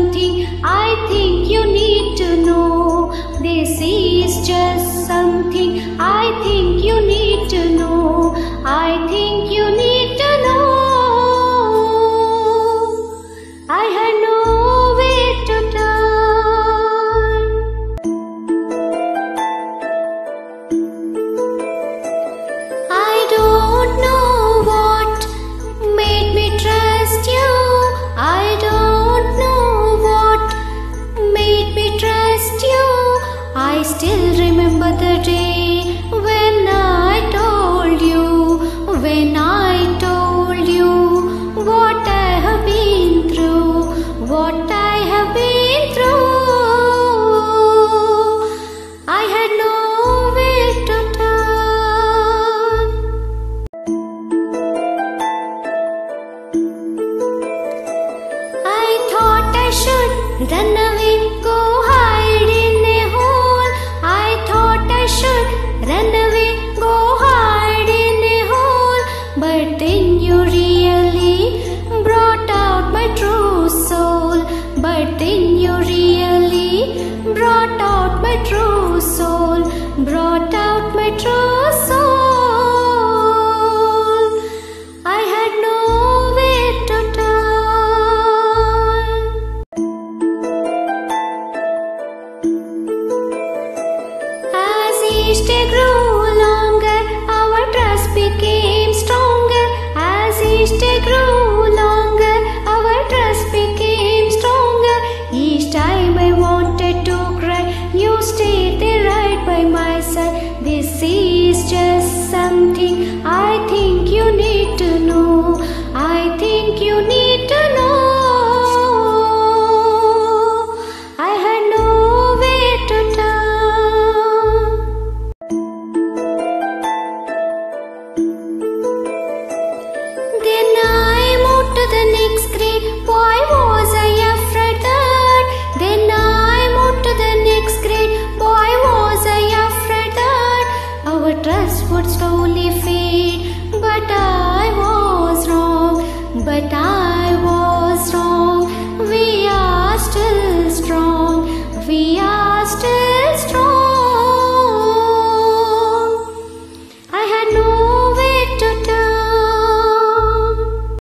something I think you need to know. This is just something I think. Whole बर्टिन्यूरियली brought आोरियलि brought also brought a each day grew longer, our trust became stronger. As each grew longer, our trust became stronger. Each time I wanted to cry, you stayed there right by my side. This is just something I